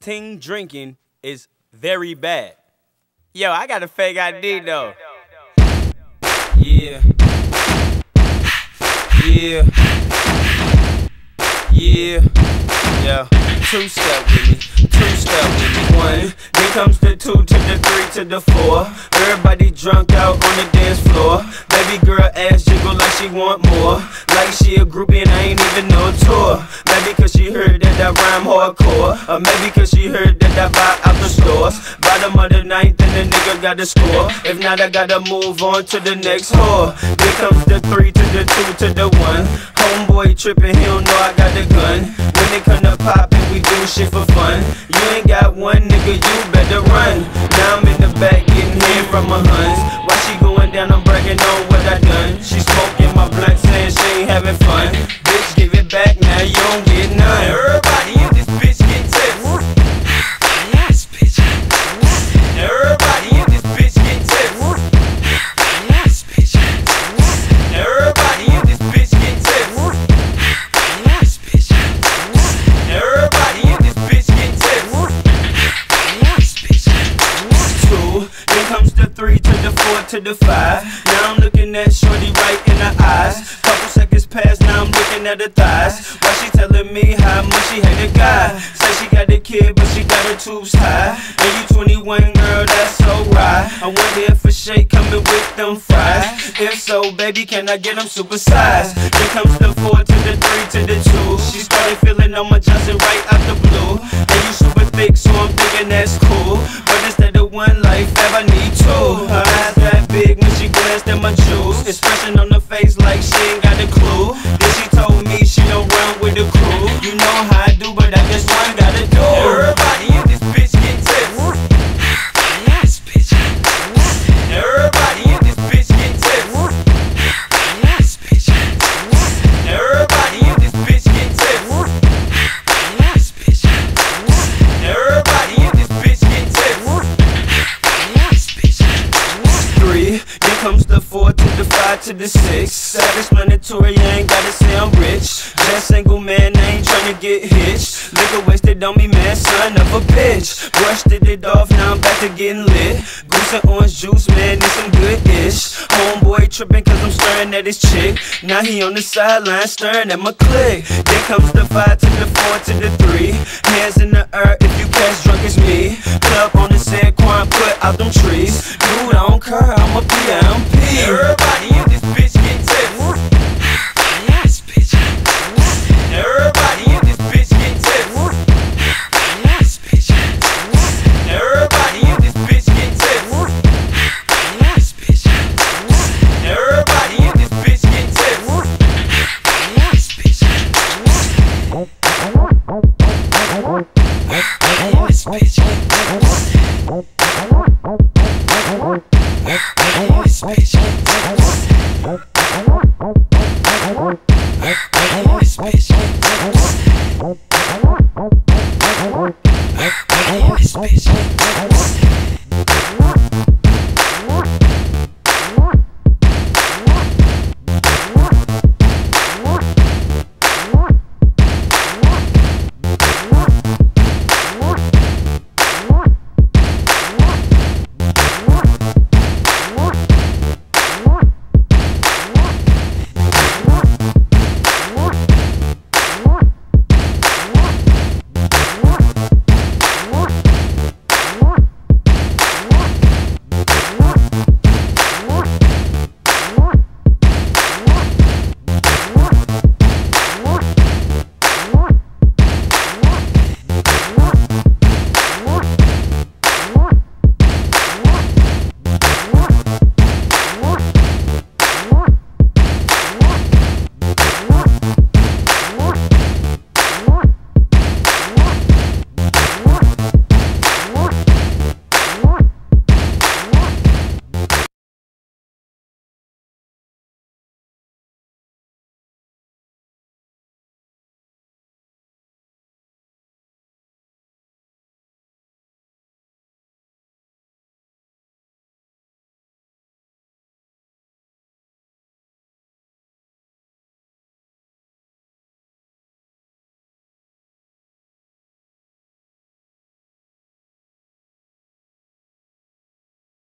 ting drinking is very bad. Yo, I got a fake ID though. Yeah. Yeah. Yeah. Yeah. Two step with me. Two step with me. One. Then comes the two to the to the floor. Everybody drunk out on the dance floor. Baby girl ass jiggle like she want more. Like she a groupie and I ain't even no tour. Maybe cause she heard that I rhyme hardcore. Or maybe cause she heard that I buy out the stores. Bottom of the ninth and the nigga got the score. If not, I gotta move on to the next whore. Here comes the three to the two to the one. Homeboy tripping, he don't know I got the gun. When they come to poppin', we do shit for fun. You ain't got one nigga, you better run. Now I'm in the back getting hit from my huns. Why she going down, I'm bragging on what I done. She smoking my blunt, saying she ain't having fun. Bitch, give it back now, you don't the five. Now I'm looking at Shorty right in the eyes. Couple seconds pass, now I'm looking at her thighs. Why she telling me how much she hate a guy? Say she got a kid, but she got her tubes high. And you 21, girl, that's so right. I wonder if for shake coming with them fries. If so, baby, can I get them supersized? Then comes the four to the three to the two. She started feeling on my Johnson right out the blue. And you super thick, so I'm thinking that's cool. But instead of one life, I need two. Glanced my jewels. Expression on her face like she ain't got a clue. Then she told me she don't run with the crew. You know to the six. Self-explanatory, I ain't gotta say I'm rich. Just single man, I ain't tryna get hitched. Liquor wasted on me, man, son of a bitch. Brushed it off, now I'm back to getting lit. Goose and orange juice, man, it's some good ish. Homeboy tripping cause I'm staring at his chick. Now he on the sideline staring at my click. Then comes the five to the four to the three. Hands in the air if you catch drunk, it's me. Club on the San Juan, put out them trees. Dude, I don't care, I'm a PMP. Everybody Yes, bitch. Yes, bitch. Yes, bitch.